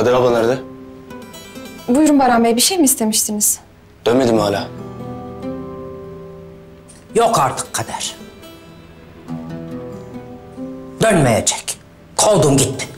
Kader abla nerede? Buyurun Baran Bey bir şey mi istemiştiniz? Dönmedi mi hala? Yok artık kader. Dönmeyecek. Kovdum gitti.